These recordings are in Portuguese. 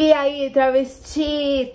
E aí, travesti?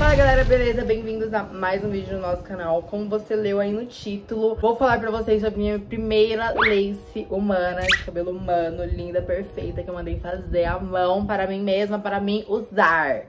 Fala galera, beleza? Bem-vindos a mais um vídeo no nosso canal. Como você leu aí no título, vou falar pra vocês sobre minha primeira lace humana, de cabelo humano, linda, perfeita, que eu mandei fazer à mão para mim mesma, para mim usar.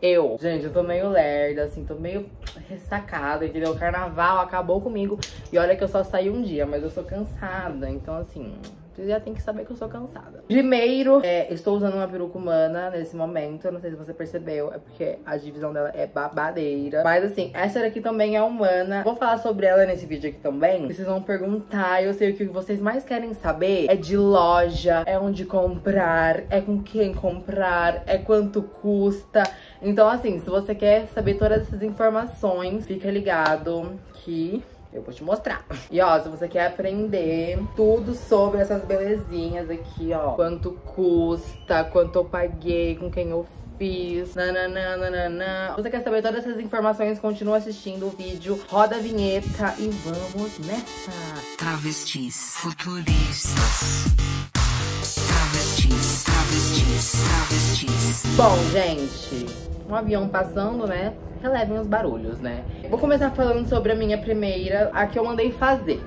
Eu. Gente, eu tô meio lerda, assim, tô meio ressacada, entendeu? O carnaval acabou comigo. E olha que eu só saí um dia, mas eu sou cansada. Então, assim, vocês já tem que saber que eu sou cansada. Primeiro, é, estou usando uma peruca humana nesse momento. Não sei se você percebeu, é porque a divisão dela é babadeira. Mas assim, essa daqui também é humana. Vou falar sobre ela nesse vídeo aqui também. Vocês vão perguntar, eu sei o que vocês mais querem saber é de loja, é onde comprar, é com quem comprar, é quanto custa. Então assim, se você quer saber todas essas informações, fica ligado que eu vou te mostrar. E ó, se você quer aprender tudo sobre essas belezinhas aqui, ó. Quanto custa, quanto eu paguei, com quem eu fiz, nananana. Você quer saber todas essas informações? Continua assistindo o vídeo, roda a vinheta e vamos nessa. Travestis futuristas. Travestis, travestis, travestis. Bom, gente, um avião passando, né? relevem os barulhos, né? Vou começar falando sobre a minha primeira, a que eu mandei fazer.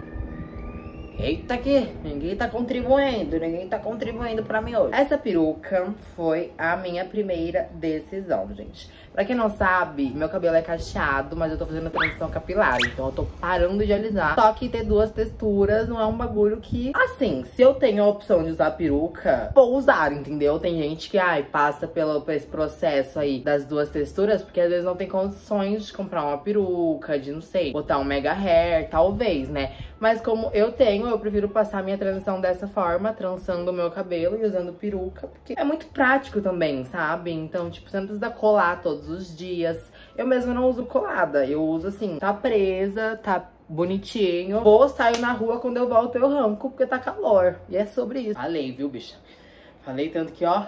Eita que ninguém tá contribuindo, ninguém tá contribuindo pra mim hoje. Essa peruca foi a minha primeira decisão, gente. Pra quem não sabe, meu cabelo é cacheado, mas eu tô fazendo transição capilar, então eu tô parando de alisar. Só que ter duas texturas não é um bagulho que... Assim, se eu tenho a opção de usar peruca, vou usar, entendeu? Tem gente que, ai, passa pelo, por esse processo aí das duas texturas, porque às vezes não tem condições de comprar uma peruca, de, não sei, botar um mega hair, talvez, né? Mas como eu tenho, eu prefiro passar minha transição dessa forma, trançando o meu cabelo e usando peruca, porque é muito prático também, sabe? Então, tipo, você não precisa colar todos os dias. Eu mesma não uso colada, eu uso assim, tá presa, tá bonitinho. Vou, saio na rua, quando eu volto eu arranco, porque tá calor. E é sobre isso. Falei, viu, bicha? Falei tanto que, ó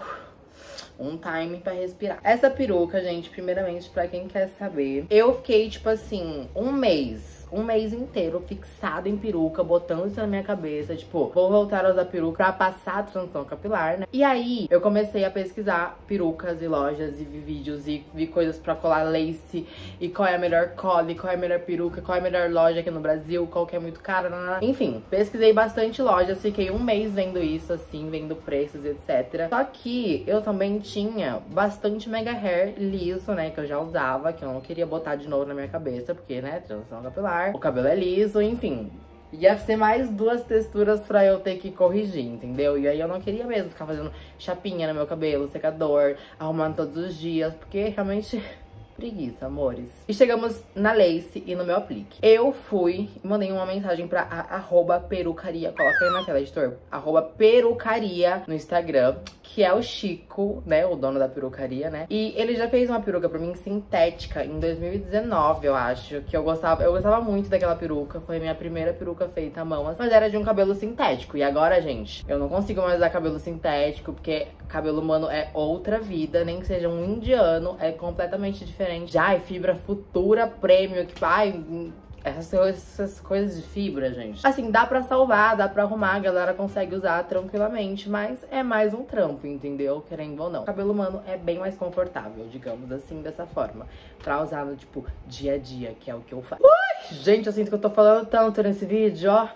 um time pra respirar. Essa peruca, gente, primeiramente, pra quem quer saber, eu fiquei, tipo assim, um mês um mês inteiro fixada em peruca, botando isso na minha cabeça, tipo, vou voltar a usar peruca pra passar a transição capilar, né? E aí, eu comecei a pesquisar perucas e lojas e vi vídeos e vi coisas pra colar lace e qual é a melhor cola, qual é a melhor peruca, qual é a melhor loja aqui no Brasil, qual que é muito cara, enfim, pesquisei bastante lojas, fiquei um mês vendo isso, assim, vendo preços e etc. Só que eu também tinha bastante mega hair liso, né, que eu já usava, que eu não queria botar de novo na minha cabeça, porque, né, transição capilar, o cabelo é liso, enfim. Ia ser mais duas texturas pra eu ter que corrigir, entendeu? E aí eu não queria mesmo ficar fazendo chapinha no meu cabelo, secador, arrumando todos os dias, porque realmente Preguiça, amores. E chegamos na Lace e no meu aplique. Eu fui e mandei uma mensagem pra arroba perucaria. Coloca aí na tela, editor. Arroba perucaria no Instagram, que é o Chico, né? O dono da perucaria, né? E ele já fez uma peruca pra mim sintética em 2019, eu acho. Que eu gostava, eu gostava muito daquela peruca. Foi minha primeira peruca feita à mão. Mas era de um cabelo sintético. E agora, gente, eu não consigo mais usar cabelo sintético, porque cabelo humano é outra vida. Nem que seja um indiano, é completamente diferente. Ai, fibra futura premium, que ai, essas, essas coisas de fibra, gente. Assim, dá pra salvar, dá pra arrumar, a galera consegue usar tranquilamente, mas é mais um trampo, entendeu? Querendo ou não. O cabelo humano é bem mais confortável, digamos assim, dessa forma. Pra usar no, tipo, dia a dia, que é o que eu faço. Ui, gente, eu sinto que eu tô falando tanto nesse vídeo, ó.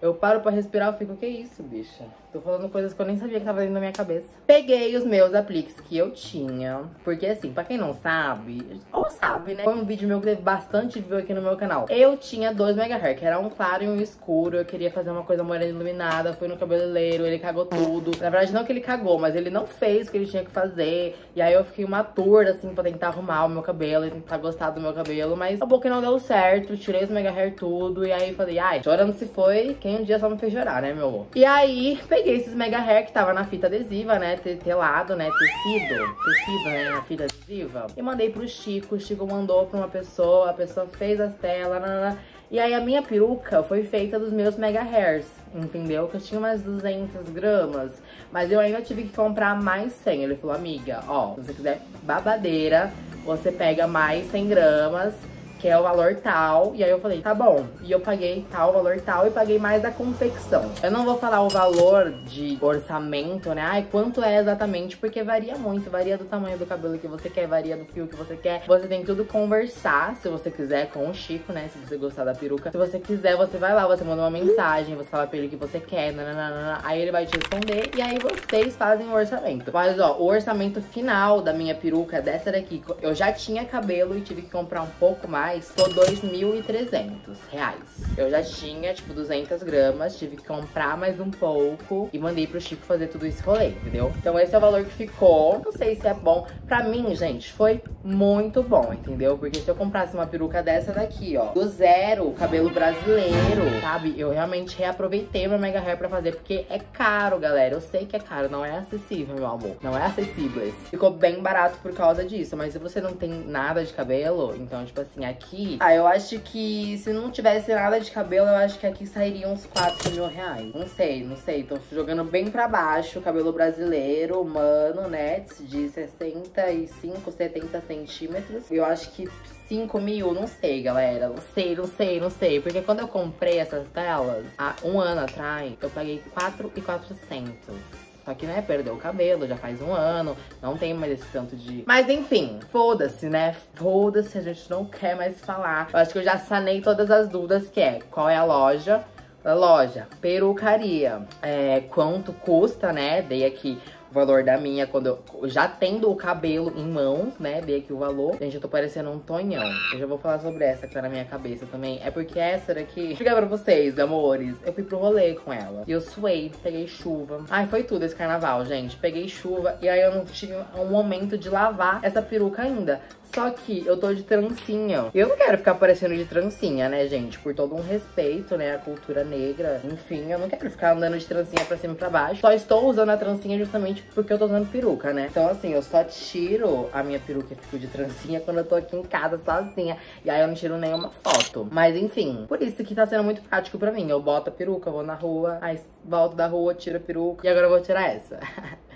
Eu paro pra respirar, eu fico, que isso, bicha? Tô falando coisas que eu nem sabia que tava dentro da minha cabeça. Peguei os meus apliques que eu tinha. Porque assim, pra quem não sabe, ou sabe, né? Foi um vídeo meu que teve bastante view aqui no meu canal. Eu tinha dois mega hair, que era um claro e um escuro. Eu queria fazer uma coisa morena iluminada. Fui no cabeleireiro, ele cagou tudo. Na verdade, não que ele cagou, mas ele não fez o que ele tinha que fazer. E aí eu fiquei uma torda, assim, pra tentar arrumar o meu cabelo e tentar gostar do meu cabelo. Mas acabou que não deu certo. Tirei os mega hair tudo. E aí falei, ai, chorando se foi, quem um dia só me fez chorar, né, meu amor? E aí, peguei peguei esses mega hair que tava na fita adesiva, né? Telado, né? Tecido. Tecido, né? Na fita adesiva. E mandei pro Chico. O Chico mandou pra uma pessoa. A pessoa fez as telas. E aí a minha peruca foi feita dos meus mega hairs, entendeu? Que eu tinha umas 200 gramas, mas eu ainda tive que comprar mais 100. Ele falou, amiga, ó, se você quiser babadeira, você pega mais 100 gramas que é o valor tal. E aí eu falei, tá bom. E eu paguei tal, valor tal, e paguei mais da confecção. Eu não vou falar o valor de orçamento, né? Ai, quanto é exatamente, porque varia muito. Varia do tamanho do cabelo que você quer, varia do fio que você quer. Você tem tudo conversar, se você quiser, com o Chico, né? Se você gostar da peruca. Se você quiser, você vai lá, você manda uma mensagem, você fala pra ele que você quer, nananana, aí ele vai te responder e aí vocês fazem o orçamento. Mas, ó, o orçamento final da minha peruca, dessa daqui, eu já tinha cabelo e tive que comprar um pouco mais, foi 2.300 reais. Eu já tinha, tipo, 200 gramas, tive que comprar mais um pouco e mandei pro Chico fazer tudo esse rolê, entendeu? Então esse é o valor que ficou. Não sei se é bom. Pra mim, gente, foi muito bom, entendeu? Porque se eu comprasse uma peruca dessa daqui, ó, do zero, cabelo brasileiro, sabe? Eu realmente reaproveitei meu Mega Hair pra fazer, porque é caro, galera. Eu sei que é caro, não é acessível, meu amor. Não é acessível. Ficou bem barato por causa disso, mas se você não tem nada de cabelo, então, tipo assim, aqui... Ah, eu acho que se não tivesse nada de cabelo, eu acho que aqui sairia uns 4 mil reais. Não sei, não sei. Tô jogando bem pra baixo, cabelo brasileiro, humano, né? De 65, 70 centímetros. Eu acho que 5 mil, não sei, galera. Não sei, não sei, não sei. Porque quando eu comprei essas telas, há um ano atrás, eu paguei 4,400. Só que, né, perdeu o cabelo, já faz um ano, não tem mais esse tanto de... Mas enfim, foda-se, né? Foda-se, a gente não quer mais falar. Eu acho que eu já sanei todas as dúvidas, que é qual é a loja, loja, perucaria, é, quanto custa, né? Dei aqui o valor da minha quando eu já tendo o cabelo em mãos, né? Dei aqui o valor. Gente, eu tô parecendo um tonhão. Eu já vou falar sobre essa que tá na minha cabeça também. É porque essa daqui, explicar pra vocês, amores, eu fui pro rolê com ela. E eu suei, peguei chuva. Ai, foi tudo esse carnaval, gente. Peguei chuva e aí eu não tive um momento de lavar essa peruca ainda. Só que eu tô de trancinha. Eu não quero ficar parecendo de trancinha, né, gente? Por todo um respeito, né, à cultura negra. Enfim, eu não quero ficar andando de trancinha pra cima e pra baixo. Só estou usando a trancinha justamente porque eu tô usando peruca, né? Então, assim, eu só tiro a minha peruca e fico de trancinha quando eu tô aqui em casa sozinha. E aí eu não tiro nenhuma foto. Mas, enfim, por isso que tá sendo muito prático pra mim. Eu boto a peruca, vou na rua, aí volto da rua, tiro a peruca. E agora eu vou tirar essa.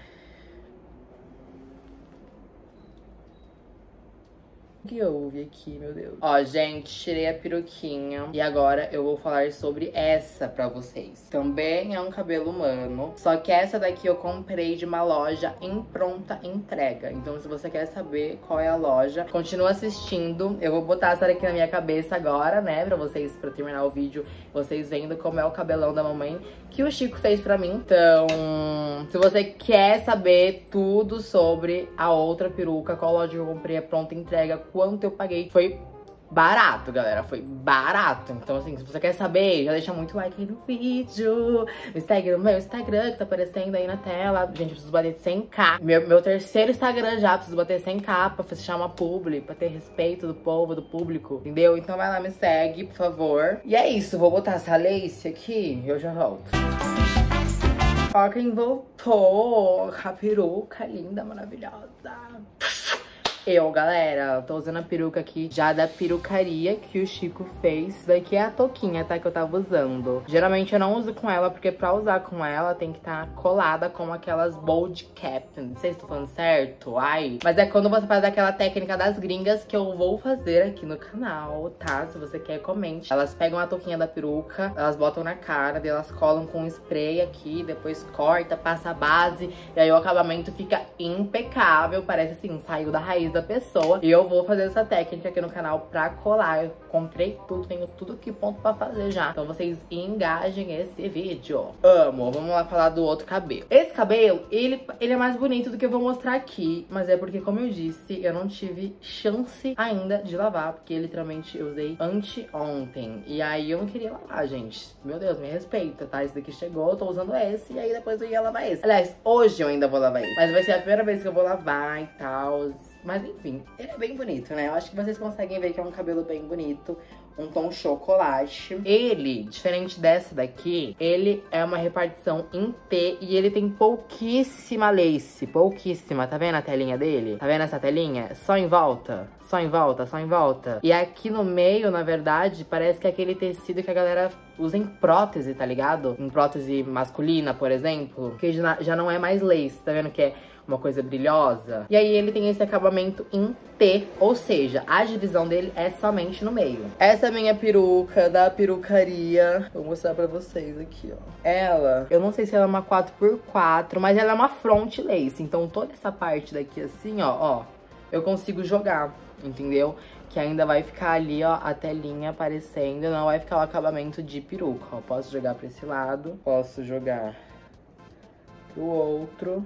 O que houve aqui, meu Deus? Ó, gente, tirei a peruquinha e agora eu vou falar sobre essa pra vocês. Também é um cabelo humano, só que essa daqui eu comprei de uma loja em pronta entrega. Então se você quer saber qual é a loja, continua assistindo. Eu vou botar essa daqui na minha cabeça agora, né, pra vocês, pra terminar o vídeo, vocês vendo como é o cabelão da mamãe que o Chico fez pra mim. Então, se você quer saber tudo sobre a outra peruca, qual loja eu comprei, a pronta entrega, quanto eu paguei. Foi barato, galera. Foi barato. Então, assim, se você quer saber, já deixa muito like aí no vídeo. Me segue no meu Instagram, que tá aparecendo aí na tela. Gente, eu preciso bater 100k. Meu, meu terceiro Instagram já, preciso bater 100k pra fechar uma publi, pra ter respeito do povo, do público, entendeu? Então vai lá, me segue, por favor. E é isso, vou botar essa lace aqui e eu já volto. Ó quem voltou, a peruca linda, maravilhosa. Eu, galera, tô usando a peruca aqui já da perucaria que o Chico fez. Isso daqui é a touquinha, tá? Que eu tava usando. Geralmente eu não uso com ela, porque pra usar com ela tem que estar tá colada com aquelas bold cap. Não sei se tô falando certo. Ai. Mas é quando você faz aquela técnica das gringas que eu vou fazer aqui no canal, tá? Se você quer, comente. Elas pegam a touquinha da peruca, elas botam na cara, daí elas colam com um spray aqui, depois corta, passa a base. E aí o acabamento fica impecável. Parece assim, saiu da raiz da pessoa. E eu vou fazer essa técnica aqui no canal pra colar. Eu comprei tudo, tenho tudo aqui ponto pra fazer já. Então vocês engajem esse vídeo. Amo. Vamos lá falar do outro cabelo. Esse cabelo, ele, ele é mais bonito do que eu vou mostrar aqui. Mas é porque, como eu disse, eu não tive chance ainda de lavar. Porque literalmente eu usei anteontem. E aí eu não queria lavar, gente. Meu Deus, me respeita, tá? Esse daqui chegou, eu tô usando esse. E aí depois eu ia lavar esse. Aliás, hoje eu ainda vou lavar esse. Mas vai ser a primeira vez que eu vou lavar e tal. Mas enfim, ele é bem bonito, né? Eu acho que vocês conseguem ver que é um cabelo bem bonito. Um tom chocolate. Ele, diferente dessa daqui, ele é uma repartição em T e ele tem pouquíssima lace. Pouquíssima. Tá vendo a telinha dele? Tá vendo essa telinha? Só em volta. Só em volta, só em volta. E aqui no meio, na verdade, parece que é aquele tecido que a galera usa em prótese, tá ligado? Em prótese masculina, por exemplo. Que já não é mais lace, tá vendo? Que é uma coisa brilhosa. E aí ele tem esse acabamento em T, ou seja, a divisão dele é somente no meio. Essa é a minha peruca da perucaria. Vou mostrar pra vocês aqui, ó. Ela, eu não sei se ela é uma 4x4, mas ela é uma front lace. Então toda essa parte daqui assim, ó, ó, eu consigo jogar, entendeu? Que ainda vai ficar ali, ó, a telinha aparecendo, não vai ficar o acabamento de peruca, ó. Posso jogar pra esse lado, posso jogar pro outro.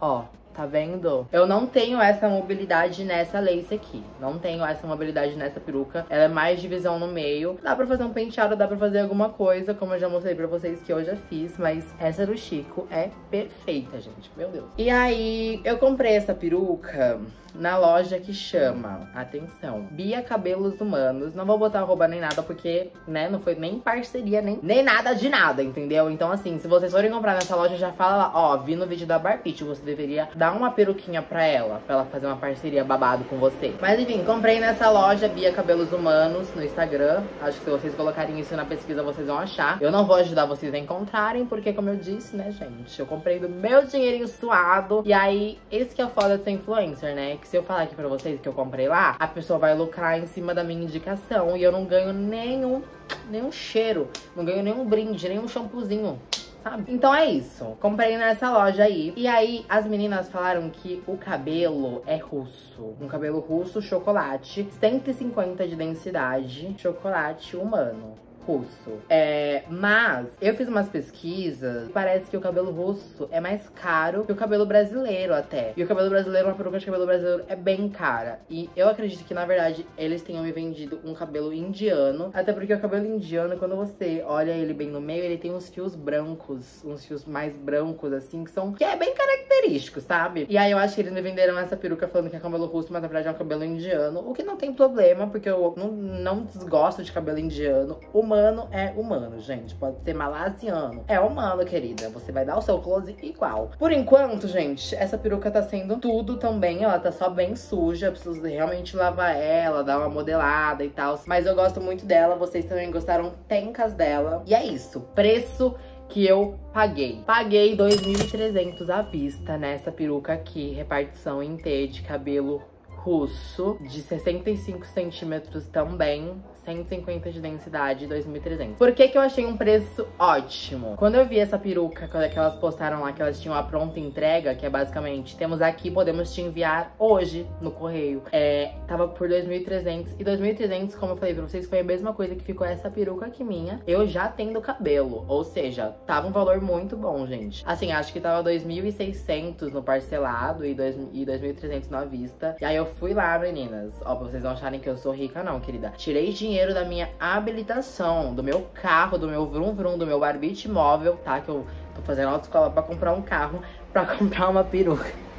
Ó, tá vendo? Eu não tenho essa mobilidade nessa lace aqui. Não tenho essa mobilidade nessa peruca. Ela é mais divisão no meio. Dá pra fazer um penteado, dá pra fazer alguma coisa, como eu já mostrei pra vocês que eu já fiz. Mas essa do Chico é perfeita, gente. Meu Deus. E aí, eu comprei essa peruca na loja que chama, atenção, Bia Cabelos Humanos. Não vou botar arroba nem nada, porque, né, não foi nem parceria, nem, nem nada de nada, entendeu? Então, assim, se vocês forem comprar nessa loja, já fala lá, ó, vi no vídeo da Barbit, você deveria dar uma peruquinha pra ela, pra ela fazer uma parceria babado com você. Mas, enfim, comprei nessa loja, Bia Cabelos Humanos, no Instagram. Acho que se vocês colocarem isso na pesquisa, vocês vão achar. Eu não vou ajudar vocês a encontrarem, porque, como eu disse, né, gente, eu comprei do meu dinheirinho suado. E aí, esse que é o foda de ser influencer, né? Que se eu falar aqui pra vocês que eu comprei lá, a pessoa vai lucrar em cima da minha indicação e eu não ganho nenhum, nenhum cheiro, não ganho nenhum brinde, nenhum shampoozinho. Sabe? Então é isso. Comprei nessa loja aí. E aí, as meninas falaram que o cabelo é russo. Um cabelo russo, chocolate. 150 de densidade, chocolate humano russo. É, mas eu fiz umas pesquisas parece que o cabelo russo é mais caro que o cabelo brasileiro até. E o cabelo brasileiro, uma peruca de cabelo brasileiro é bem cara. E eu acredito que, na verdade, eles tenham me vendido um cabelo indiano. Até porque o cabelo indiano, quando você olha ele bem no meio, ele tem uns fios brancos, uns fios mais brancos, assim, que são... Que é bem característico, sabe? E aí eu acho que eles me venderam essa peruca falando que é cabelo russo, mas na verdade é um cabelo indiano. O que não tem problema, porque eu não, não desgosto de cabelo indiano. Humano humano é humano, gente. Pode ser malasiano. É humano, querida. Você vai dar o seu close igual. Por enquanto, gente, essa peruca tá sendo tudo também. Ela tá só bem suja. Eu preciso realmente lavar ela, dar uma modelada e tal. Mas eu gosto muito dela. Vocês também gostaram tencas dela. E é isso. Preço que eu paguei. Paguei 2.300 à vista nessa peruca aqui, repartição em T de cabelo russo, de 65 centímetros também, 150 de densidade, 2.300. Por que que eu achei um preço ótimo? Quando eu vi essa peruca, é que elas postaram lá que elas tinham a pronta entrega, que é basicamente, temos aqui, podemos te enviar hoje no correio. É, tava por 2.300 e 2.300, como eu falei pra vocês, foi a mesma coisa que ficou essa peruca aqui minha, eu já tendo cabelo. Ou seja, tava um valor muito bom, gente. Assim, acho que tava 2.600 no parcelado e 2.300 na vista. E aí eu fui lá, meninas. Ó, pra vocês não acharem que eu sou rica não, querida. Tirei dinheiro dinheiro da minha habilitação, do meu carro, do meu vrum vrum, do meu barbite móvel, tá? Que eu tô fazendo autoescola pra comprar um carro, pra comprar uma peruca.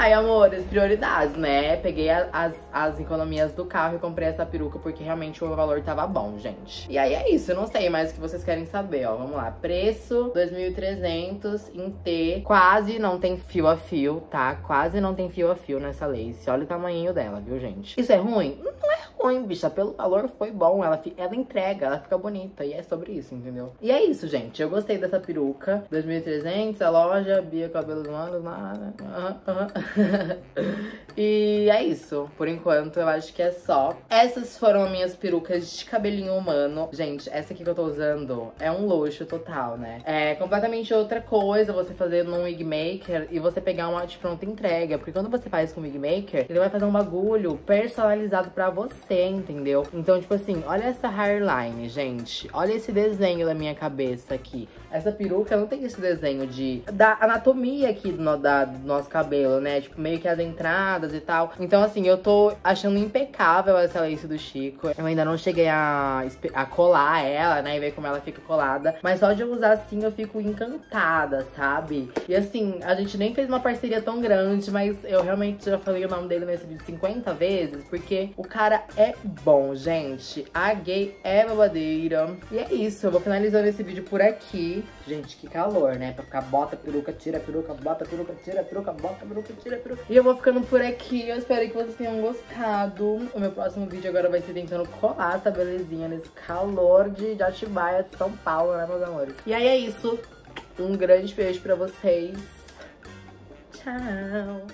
Ai, amores, prioridades, né? Peguei as, as economias do carro e comprei essa peruca porque realmente o valor tava bom, gente. E aí é isso, eu não sei mais o que vocês querem saber, ó. Vamos lá. Preço, 2.300 em T. Quase não tem fio a fio, tá? Quase não tem fio a fio nessa lace. Olha o tamanho dela, viu, gente? Isso é ruim? Não é ruim, bicha. Pelo valor foi bom. Ela, ela entrega, ela fica bonita. E é sobre isso, entendeu? E é isso, gente. Eu gostei dessa peruca. 2.300, a loja, Bia Cabelos Humanos, nada. Uhum, uhum. e é isso. Por enquanto, eu acho que é só. Essas foram as minhas perucas de cabelinho humano. Gente, essa aqui que eu tô usando é um luxo total, né? É completamente outra coisa você fazer num wig maker e você pegar uma de pronta entrega. Porque quando você faz com wig maker, ele vai fazer um bagulho personalizado pra você, entendeu? Então, tipo assim, olha essa hairline, gente. Olha esse desenho da minha cabeça aqui. Essa peruca não tem esse desenho de da anatomia aqui do, da, do nosso cabelo, né? Tipo, meio que as entradas e tal. Então, assim, eu tô achando impecável essa lace do Chico. Eu ainda não cheguei a, a colar ela, né? E ver como ela fica colada. Mas só de usar assim, eu fico encantada, sabe? E assim, a gente nem fez uma parceria tão grande, mas eu realmente já falei o nome dele nesse vídeo 50 vezes, porque o cara é bom, gente. A gay é babadeira. E é isso, eu vou finalizando esse vídeo por aqui. Gente, que calor, né? Pra ficar bota, peruca, tira, peruca, bota, peruca, tira, peruca, bota, peruca, E eu vou ficando por aqui. Eu espero que vocês tenham gostado. O meu próximo vídeo agora vai ser tentando colar essa belezinha nesse calor de Atibaia, de São Paulo, né, meus amores? E aí é isso. Um grande beijo pra vocês. Tchau!